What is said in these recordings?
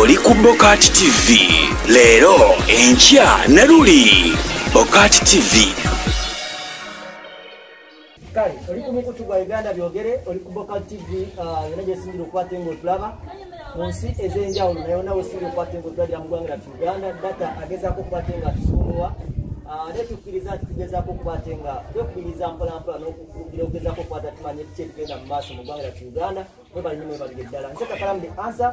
oli ku bokati tv leero enkya ne luli. Bokati tv kale oli ku mukutu gwa uganda byogere oli ku boka tv ah, yona gyesingira okukwata enga otulaba mu nsi ez'enjawulo naye ona wesingira okukwata enga otulabira mu ggwanga laffe uganda data agezaako okukwata enga atusuumuwa naye tukkiriza nti tugezaako okukwata enga twekubiriza mpolampola n'okugira okugezaako okukwata tumanye kiki ekigenda mu maaso mu ggwanga laffe uganda mwebalinye mwebalige ddala nsekakalamu the answer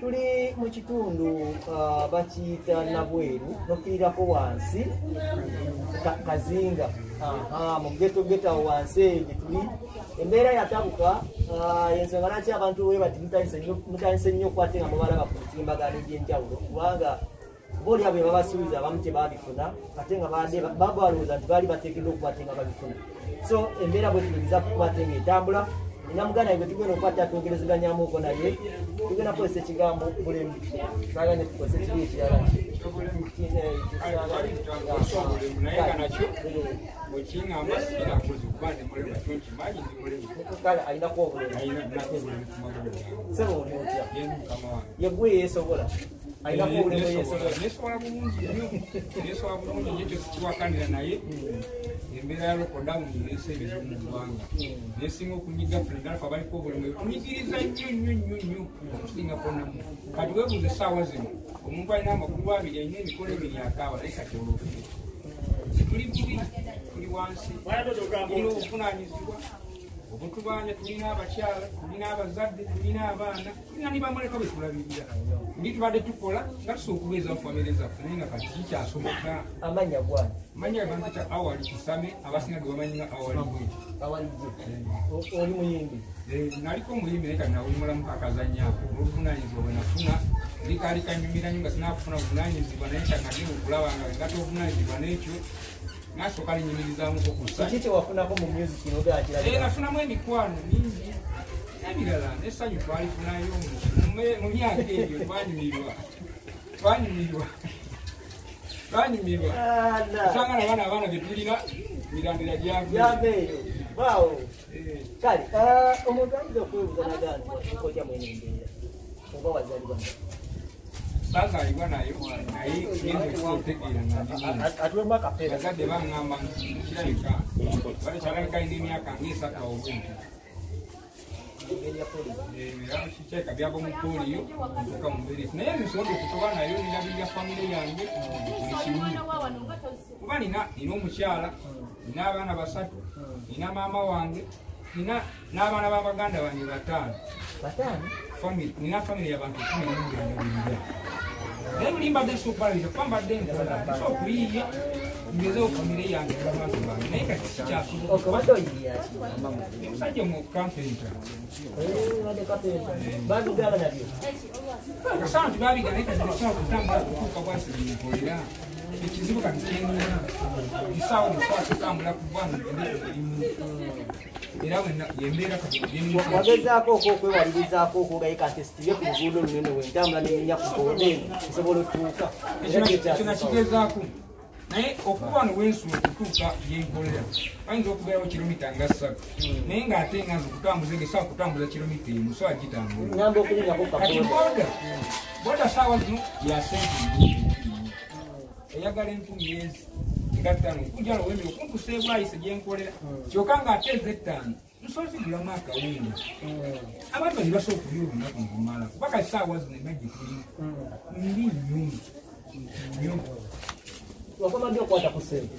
tuli mu kitundu ah, bakiyita nabweru nokkirirako wansi Ka- kazinga. Mu geto geto awo wansi eyo gye tuli. Embeera yatabuka ah, yensonga lwaki abantu we bati mutandise nnyo okukwata nga mubalaba ku mitimbagano egy'enjawulo kubanga boolya bwe babasuubiza abamu tebabifuna ate nga badde baba balowooza nti baali bateekeddwa okukwata nga babifuna. So embeera bwe tuyinza kukwata nga etambula enamuganda gwe tugenda okukwata twogerezeganyamuko naye tugenda kukozesa ekigambo bulemu saganye tukozesa ekiri ekirala. Naye nga nakyo bwekiŋŋamba sikirakoze kuba ndi mulema kyo nkimanyi ndi mulema kale alinaku obulemu. Ayina nako obulemu ku magulu gange sebo oli otya? Ye mukama wange. Yegwe yeesobola alinaku obulemu yeesobola nesobola bulungi nnyo nesobola bulungi nnyo kyosikiwakanira naye embeera ya lokodawuni erese ebizo mu ggwanga nesinga okunyiga fenalafe abaliko obulemu tunyigiriza nnyo nnyo nnyo nnyo okusinga konamu kati webuuza essaawa zino omuntu alina amakulu abiri alina emikono ebiri akaawa naye kati olwofire tuli bubi tuli wansi tulina obuvunanyizibwa obutubanja tulina abakyala tulina abazadde tulina abaana tulina nibamuleka betulabirira ndi tubadde tukola nga tusobola okubeeza famire zaffe naye nga kati kikyasoboka amanya gwana manya abantu kya awali kisame abasinga gebamanyinga awali bweti awalijje oli muyimbi? Naliko omuyimbi naye kati nawumula mukakazanyako olwobuvunanyizibwa bwe nafuna. Likaali kanyumira nyo nga sinakufuna buvunanyizibwa naye kanade okulaba nga ngata obuvunanyizibwa n'ekyo nasooka linyumirizamuko kusa kiki kyewafunako mu music nogera Eh, nafunamu emikwano mingi. Nebirala nesanyu twalifunayo mu- myaka ebyo twanyumirwa twanyumirwa twanyumirwa osanga nabaana abaana betulina mirandira gyave kali. Baawo kale omuntu ayinza okwebuuza naga nti kotya mwene embeera oba wazalibwa sazalibwa nayo naye genza okutegeera nga ndi atuwemu akapeera bazadde baŋŋamba nti kirabika balekyalabika ina emyaka ngaesatu awo bwenti engeri ya polisi kiteeka byava mu poliyo ntuuka mu mberefu naye nsobodde okutoba nayo nirabirya famire yange buli kimu kuba nina nina omukyala nina abaana basatu. Nina maama wange nina n'abaana b'abaganda bange bataano. Nina famire yabantu kumi nomulyanabirira naye buli mbadde sokubalabira kuba mbadde nkola nso okuyiiya ngezeho famire yange n'abantu bange naye kati kikyasoboka okobadde oyiriyaki musajja mu kampenta badde kapenta babigaba nabyo akasaala tubabiga naye kati nesobola kutambula kutuuka bwasibinkolera ekizibu kati kyenina isaawa nesobola kutambula erimu era wagezaako oko okwewalirizaako okwogaye kati situye ku luguudo lunene wentambula neminya ku boode nsobola otuuka ekyo nakigezaako naye okuba wano wensuula okutuuka yenkolera bayinza okubeerawo kilomita nga ssatu naye ng'ate nga nze okutambuza ngesawa kutambuza kilomita emu so agitambula nyamba okulinyako kati kaboda boda boda saawa zino ya sente nyingi eyagala enkumi ezi nga ttaano okujala wemere okumpusa ebwayise gyenkolera kyokka ng'ate ez'ettaano nsozigulamu akawunga abantu bali basobola okulya olunaku ngumala kuba kati saawa zino nga gye tulimu mbi nnyo wakomadde okwata ku sente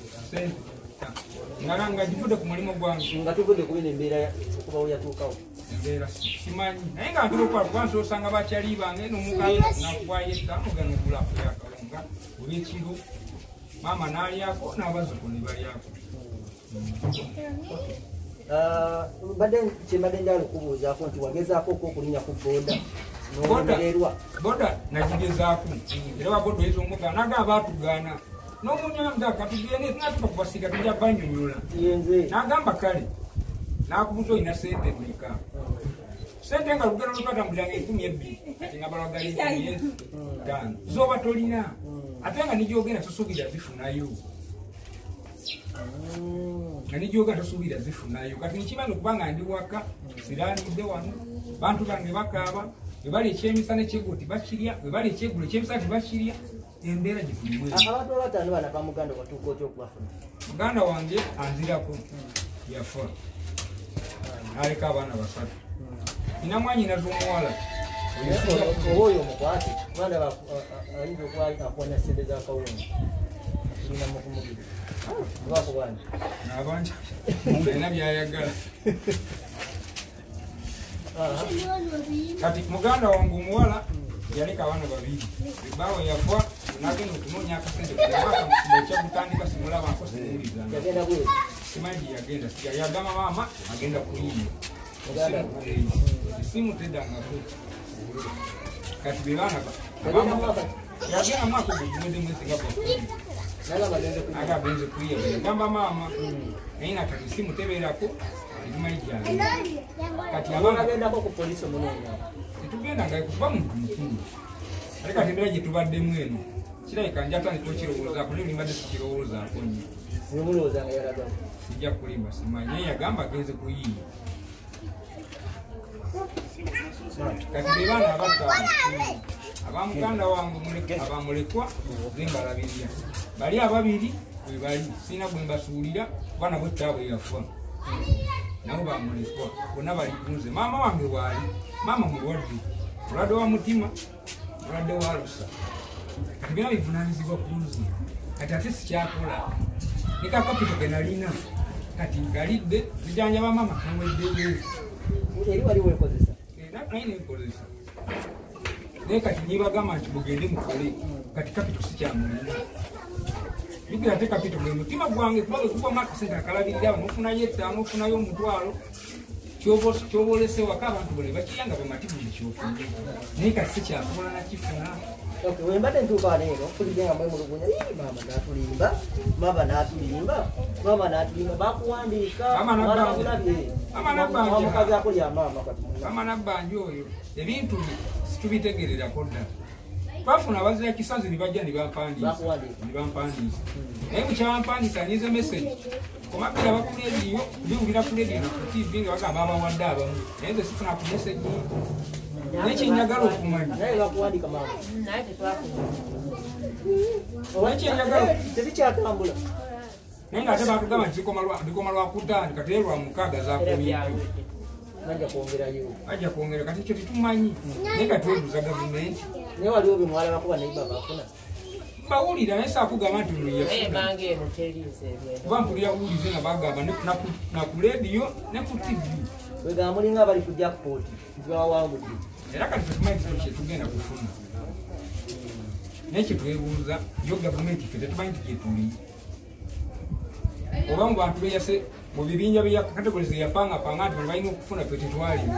nga nga givudde ku mulimu gwange. Nga tuvudde kubina embeera okuba weyatuukawo embeera simanyi. Naye nga ntera okukola kuba nsobola osanga bakyali bange gano ogulafu yakawunga olwekiro maama n'alyako n'abazzukulu ne balyako. Badde kyembadde njala okubuuzaako nti wagezaako oku okulinya ku boda boda nagigezaako. Era waboda oyinza omugaa nagaa baatugaana n'omunyamugaa katugende tunatuka kubasiga tujja banyonyola n'agamba kale n'akubuza olina sente mmeka sente nga lugero lwetwatambuliranga enkumi ebbiri kati nga balwagala enkumi etaano zoba tolina. Ate nga nijogenda tosuubira zifunayo. Nga nijogenda tosuubira zifunayo. Kati nikimanyi okubanga ndi waka siranidde wano bantu bange bakaaba bwe bali ekyemisana ekyeggulo tebakirya bwe bali ekyeggulo ekyemisana tebakirya embeera eyo. abantu abataano bana bamuganda watuuka otya okubafuna? Muganda wange anzirako yafa. Aleka abaana basatu. Nina mwanyinaza omuwala oba oyo omukwate kubanda ayinza akonya sente zakawunga tulina mukumugiri lwakubani nabanja alina byayagala. Kati muganda wange omuwala yaleka abaana babiri. Ebawe yafa nagenda okunoonya akasente ekyagutandika simulabako simuwulizanga simanyi yagenda yagamba maama agenda kuyiiya esimu teddangako kati bebaana yagenda mwaka ogwedde mwezi nga gwakumi nalaba genze ku agabenze kuyiya yagamba maama naye na kati esimu tebeerako egimanyi gyagenda kati abaana abagendako ku polisi omunoonya tetugenda nga kuba muntu mukulu ate kati embeera gye tubaddemu eno kirabika njatandika okirowoozaako naye limbadde sikirowoozaako nnyo nemulowooza nga yalagamu sijja kulimba simanyi naye yagamba agenze kuyiiya kati be baana abataano abamuganda wange abamulekwa zembalabirira bali ababiri bwe bali sirina bwe mbasuulira kuba nabwe taabwe yafa nabo bamulekwa bonna bali kunze. Maama wange waali maama mulwadde. Mulwadde wa mutima mulwadde wa lusa byona bivunanyizibwa ku nze kati ate sikyakola. Ne kakapito ke nalina. Kati ngalidde zijanjaba maama kaweddeyo eri wali weekozesa? Naye nenkozesa naye kati nibagamba nti mugende mukole. Kati kapito sikyamulina bigira te kapito gwe mutima gwange kuba wekubamu akasente akalabirira nofunayo ettaano ofunayo omutwalo kyoba olesewaka abantu bole bakiyanga bamativu nekyofunye naye kati sikyasobola nakifuna wembadde ntuuka leero mpulidde nga mwemulugunya "Ii, maama n'atulimba maama n'atulimba maama n'atulimba bakuwandiika wamukazi ako lya maama kati muna mama nabbanja oyo ebintu situbitegererako ddala twafuna abazira kisazi nibajja nibampandiisa naye mukyabampandiisa nize message komabira baku rediyo biwulira ku rediyo naku tv nga bagamba abawadde abamu naye nze sifuna ku message nekyenjagala okumanya naye bakuwandiika maama Nekyenjagala. tebikyatambula naye ngaate batugamba nti likoma lwa- likoma lwakutaani kati lwa mukaaga kwongerayo ajja kwongera kati ekyo tetumanyi naye nga twebuuza gavumenti naye waliwo bemwala bakuba nayiba bafuna bawulira naye saakugamba nti ono naye yeyafuna ebbanga eno teriize ebyeno kuba mpulira buwulize nga bagamba ne- na ku- na ku rediyo ne ku tv wegamba mulinga bali ku jackpot nti bawawangudde era kati tetumanyi kito kyetugenda kufuna naye kyetwebuuza yo gavumenti ffe tetumanyi ti gyetuli oba mu bantu beyase mu bibinja byakategorize yapangapanga nti bano balina okufuna ffe tetwalimu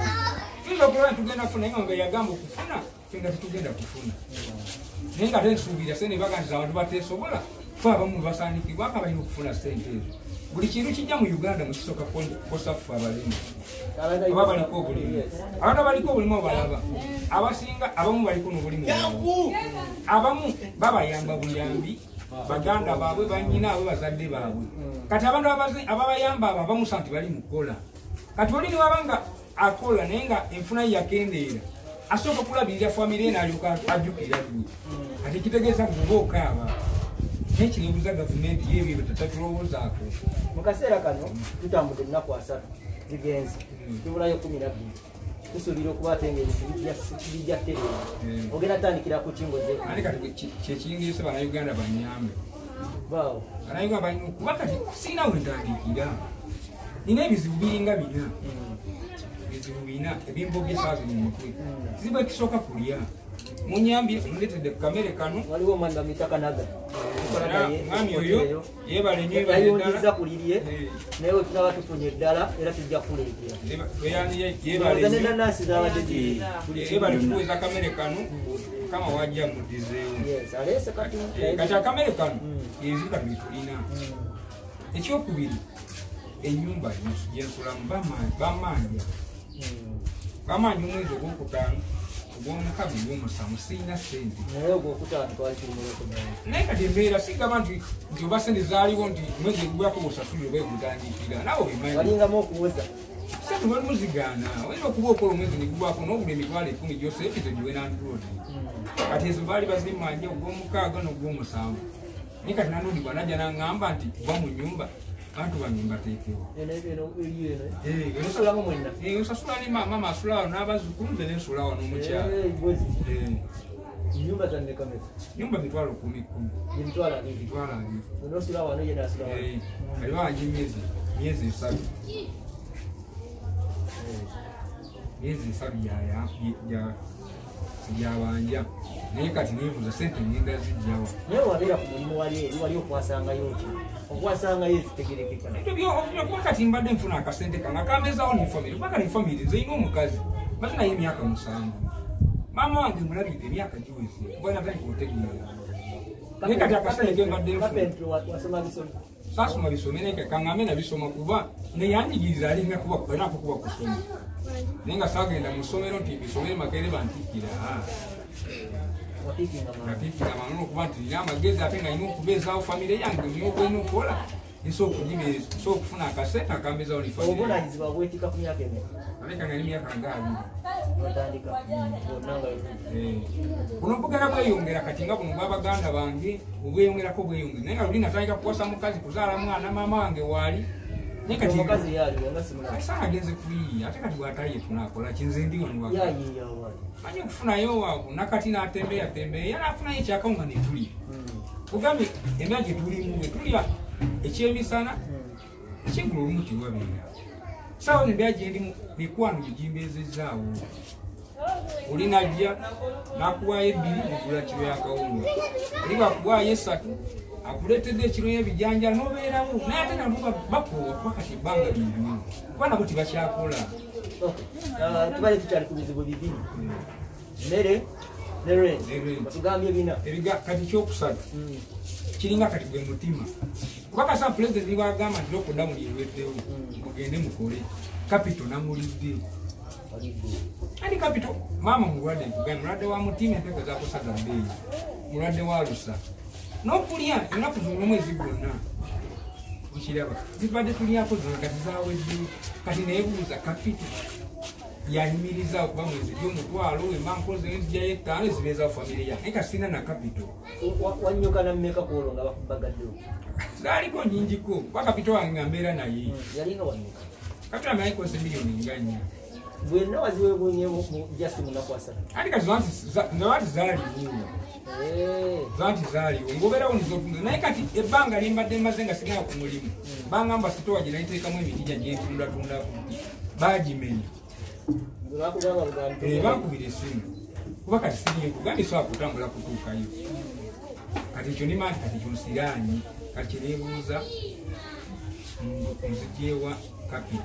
tuyinza okulaba ntitugenda kufuna naye nga mbe yagamba okufuna ffe nga tetugenda kufuna. Naye nga tensuubira se nebaga nti abantu bateesobola fe abamu basandikibwako abalina okufuna sente ezo. Buli kintu kijja mu uganda mukisooka kosa ffe abalimi oba baliko obulimu? Abantu abaliko obulimu obalaba abasinga abamu baliko n'obulimu abamu babayamba buyambi baganda baabwe banyina abwe bazadde baabwe. Kati abantu ababayamba abo abamusa nti bali mukola kati oli niwaba nga akola naye nga enfuna ye yakendeera asooka okulabirira famire naalyoka ajjukira lwe kati ekitegeeza nguba okaaba naye kirebuza gavumenti yeebyo tetatulowoozaako mu kaseera kano tutambudde ennaku asatu zigenze. Tubulayo kumi nabbiri tusuubira okuba ate nga ebintu bijja tereera Mm. ogenda tandikira ku kingoze ate kati kyekiyingirisa bannayuganda banyambe? Baawo bannayuganda okuba kati siina wentandikira nina ebizibu biringa bina. Ebizibu bina ebimbobye esaazi mu mutwe. Kizibu ekisooka kulya munyambye ondeetedde ku kamere kano. Waliwo omwami Tukola era naye, mwami oyo yeebale nyo ebale yayonjeza ddala. ku lirye. Eh. naye we tulaba tufunye eddala era tujja kuleetera yeebale Oza nnyo nenanasi zabadde yeebale tukuweza kamere kano. Mukama wajja muddizeewo Yes, aleese kati. Eh, akamere kano ebizibu kati byetulina ekyokubiri enyumba gyensulamu bamanja. Mm. bamanja omwezi ogwokutaano ogwomukaga ogwomusanvu sirina sente naye ogwokutaano twali tuli mulwokunaye naye kati embeera sigamba nti nti oba sente zaaliwo nti mwezi egugwako bwosasulire oba egutandikira naawe obimanyi walingamu okuwoza sente bantu bali muzigaana oyinza okuba okola omwezi negugwako n'ogula emitwalo ekumi gyose ebizo giwe nandiroodi kati ezo baali bazimanja ogwomukaaga n'ogwomusanvu naye kati nanodibwa najja naŋŋamba nti va mu nyumba mwenna Eh, osasula ne mama mama asula wano n'abazzukulu nze nensula wano omukyala. Eh, Eh, nyumba zannekameka nyumba mitwalo kumi kumi. Emitwalo abiri. Mitwalo abiri. Onosula wano ye nasula wano. Eh, aliwo anje myezi myezi esatu. Myezi esatu gyabanja naye kati nebuuza sente ngenda zijjawa naye wabeera ku mulimu wali eri wali okwasangayo ki? Okwasangayo ezitegerekeka. Kuba kati mbadde nfuna akasente kange kamezawo nefamire kuba kati famire nze ina omukazi. Maze naye emyaka musanvu. Maama wange mulabidde emyaka giweze kuba natandika otegeera naye kati akasente ke mbadde nfuna. kapenti wasoma bisomo sasoma bisome naye kaŋŋambe nabisoma kuba neyanjigiriza alinga kuba enako kuba kusoma. Naye nga sagenda mu ssomero nti bisomere makere bantikira wakiikinga mama natikira manona okuba nti nina amagezi ate nga nina okubeezaawo famire yange nyokwena okukola nsobola okufuna akasente akambezawo ni famire obuvunanyizibwa bwetika ku myaka emeka aleka nga abiri notandika bonna nga Eh, buno bugenda bweyongera kati nga buno bwa baganda bange obweyongerako bweyongera naye nga luli natandika kuwasa mukazi kuzaala mwana maama wange waali naye kati omukazi yaaliwo nga simulaba. Asanga agenze kuyiiya ate kati bwataye tunakola kinze ndi wano manyi okufunayo waabo nakati natembeya tembeya yanafunayo ekyakawo nga netuli kugambye embeera gye tulimu bwe tulya ekyemisana ekyeggulu olumu tewabeera sawa embeera gyendimu mikwano gyegimbezezaawo oli najja nakuwaayo ebbiri ogula kiro yakawunga oli bakuwaayo esatu akuleetedde ekiro y'ebijanjala nobeerawo. Naye ate nabo bakoowa kuba kati ebbanga lirimu kuba nabo tebakyakola. Tubale tukyali ku bizibu bibiri. Mmere ne rent Ne rent. otugambye bina kati kyokusatu kiringa kati gwe mutima. Kuba kasa pulezidenti bwagamba nti lokudamu lirweddewo mugende mukole. Kapito namulidde. Andi kapito maama mulwadde nkugambe mulwadde wa mutima empeko zakusaza mbeeyi mulwadde wa lusa n'okulya ennaku zino omwezi gwonna. Okiraba zibadde tulyako zona kati zaweddewo kati nebuuza kapito yanyumiriza okuba mwezi gy'omutwalo emankoze enzijayo ettaano ezibeezawo famire yange kasina na kapito. Wanyuka nammeka kwolwo nga bakubagaddewo zaaliko nyingiko kuba kapito wange nga mbeera naye. Yalinga wanyuka. Kapito ayikoze miliyoni nga nnya bwenna waziwebunye jasi munaku asatu andi kati zanti zaaliwo. Zanti zaaliwo ngobeerawo nizotunza naye kati ebbanga limbadde maze nga sigala ku mulimu bangamba sitowa gye nayiteekamu emiti gya gyentundatundako bagimenya bakugamba Eh, esimu kuba kati sirinkugandi sobola kutambula kutuukayo. Kati ekyo nima nti kati kyonsiraanyi kati kyeneebuuza nzigyewa kapito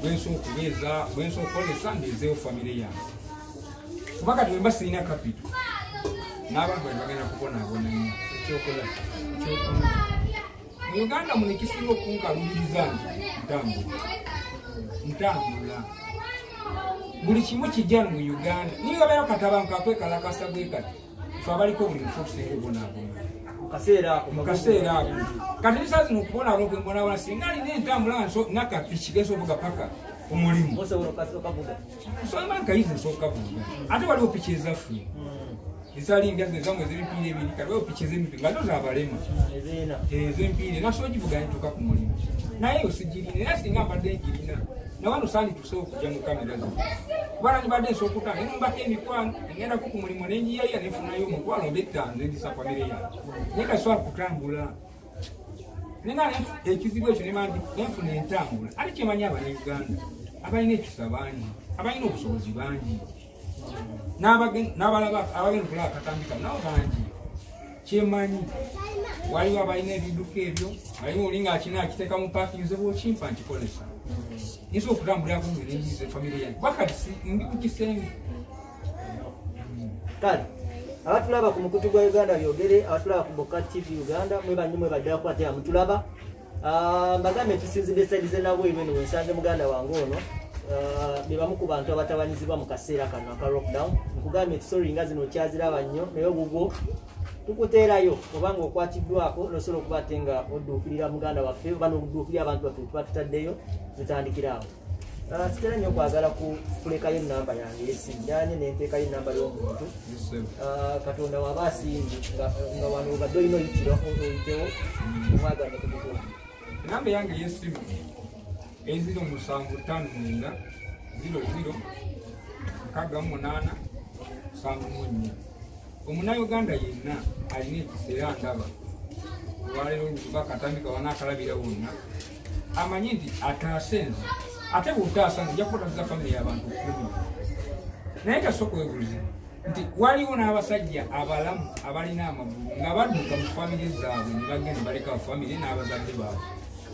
bwensobola okukolesa ndeezeewo famire yange kuba kati wemba sirina kapito n'abantu bali bagenda kubonaabona nnyo ekyokola mu uganda muno ekisinga okunkalubiriza nti ntambula ntambula buli kimu kijja mu uganda niyo babeera katabantu akwekalakasa bwe kati fe abaliko buli mufu okusinga obonaabona mukaseera ako kaseera kati nisaa zino okubonaabona okwembonabona singa alina entambula nso- nakapiki gesovuga paka omulimu. Soima nkayizi nsooka vuga ate waliwo piki ezaffe. Ezalinga zezamu ez'emipiira ebiri kati waliwo piki ez'emipiira nga zo zabalema ezeena ez'empiira nasobola ogivuga nituuka ku mulimu. Naye yo sigirina era singa mbadde nkirina nawano saani tusobola okujja mu kamera zo kubana nibadde nsobola okutanga nenumbako emikwano eŋendako ku mulimu nenjiyaya nefunayo omutwalo mbe ttaano nendisa famire yange naye kasobola kutambula nenga ekizibu ekyo nemandi nenfuna entambula ate kyemanyi abanayuganda abalina ekisa bangi. Abalina obusobozi bangi. N'abagen- n'abalaba abagenda okulaba akatambika nabo bangi kyemanyi waliwo abalina ebiduka ebyo aliwo oli ngaakina akiteeka mu pakinze bwokimpa nkikolesa nsobola okutambulirako nga nenyiza efamire yange bakati si- ndi ku kisenge kale abatulaba ku mukutu gwa uganda byogere abatulaba ku boka tv uganda mwebanyi mwebaddala kukwatera mutulaba. Ah, mbagambe tusinzidde saidi zenabweru eno wensanze muganda wange ono Ah, be bamu ku bantu abatabanyizibwa mu kaseera kano aka lockdown. Nkugambye tisori nga zino okyaziraba nnyo naye obugwo tukuteerayo obanga okwatiddwako nosobola okuba ate nga odduukirira muganda waffe oba n'odduukirira abantu baffe tuba tutaddeyo tutandikiraawo Ah, sitera nnyo okwagala ku- kulekayo enamba yange yesimu yanye nenteekayo enamba y'omuntu. Ah, katonda waba asimbye nga wano obadde olina oyitira oyitewo omwagala kukukuba enamba yange yesimu eziro musanvu tano mwenda ziro ziro nkaaga mu munaana musanvu mu nnya omunauganda yenna alina ekiseera ndaba. Olwaleero olukuba akatandika wanaakalabira wonna amanyi nti ataase nze. Ate bwutaasa nze jakutaza famire y'abantu kumi. Naye kasooka webuuze nti waliwo n'abasajja abalamu abalina amagulu nga badduka mu famire zaabwe ne bagenda baleka famire n'abazadde baabwe.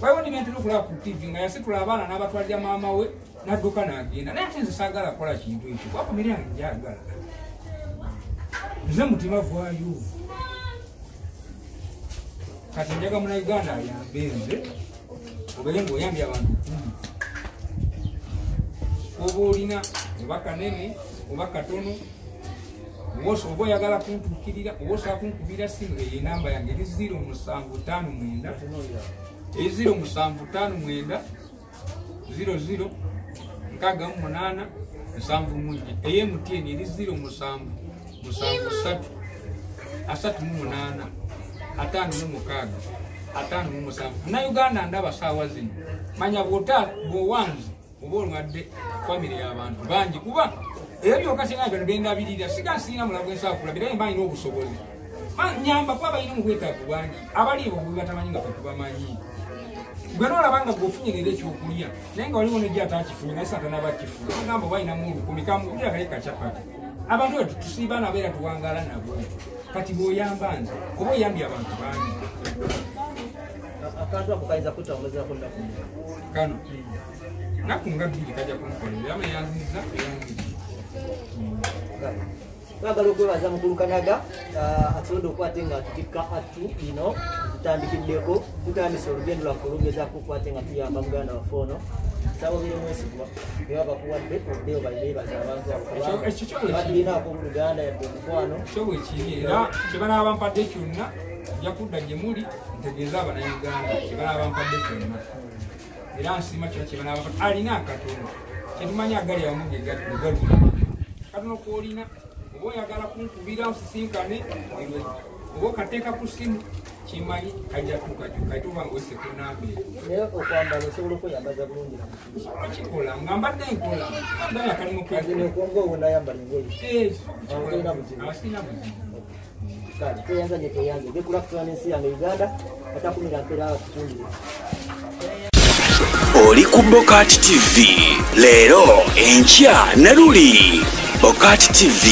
Waliwo nimentera okulaba ku tv nga yasitula abaana n'abatwalira maama we n'adduka n'agenda. Naye ate nze saagala kukola kintu ekyo. Kuba famire yange njagala nze mutima gwayo. Kati njaga muna uganda ayambe nze obeere ngaoyambye abantu kumi. Oba olina oba kanene oba katono oba oyagala kuntukirira oba osobola kunkubira simu eyo enamba yange eri ziro musanvu tano mwenda eri ziro musanvu tano mwenda ziro ziro nkaaga mu munaana musanvu munnya ey'emutn eri ziro musanvu musanvu satu asatu mu munaana. Ataano mu mukaaga. Ataano mu musanvu. Munauganda ndaba saawa zino. Manya bwowanze oba olwadde famire y'abantu bangi kuba era byokka singa bino bendabirira siga nsiina mulago ensobola kulabira naye mbalina obusobozi. Ma- nyamba kuba balina mu bwetaavu bangi abali ebo bwe batamanyi nga fetubamanyi gwe noolaba nga gweofunyirira ekyokulya naye nga waliwo nejja atakifunye naye satana bakifuna ogamba oba alinamu olukumi kamugulira kaye kacapati abantu batu tusiiba nabo era tuwangala nabo kati bw'oyamba nze oba oyambye abantu bangi. Akantu ako kayinza kutambuzako nnaku kano? Naku nga bbiri kajja kumukolera yama yanziza yanziza twagala okwebaza mukulu kanaga ah, asobodde okukwate nga tutikka atu ino tutandikiddeko tutandisa olugendo lwaffe olugezako okukwate nga tuyamba muganda waffe ono sabo biri mwesigwa beba bakuwadde oddeyo balibebaza abantu batirinaako oluganda yadde omukwano kyo bwe kiri era kyebanaba bampadde kyonna nja kudda gye muli ntegeeza abanayuganda kyebanaba bampadde kyonna era nsiima kyona kyebanaba alina akatono kyetumanyi agali awamu gegaluma katono koolina oba oyagala kunkubira osisinkane oba okateeka ku simu kimanyi kajja tukajukajja oba nga wese kunamba eyo naye okwambala osobola okweyambaza bulungi na mukibi osobola kikola nga mbadde nkola ndaba kalimu azina okwonga owo nayambala engoye asina buzibu tweyanza nye tweyanze gekulakutuana ensi yange uganda atakumira mpeera tukundire oli ku bokati tv leero enkya ne luli bokati tv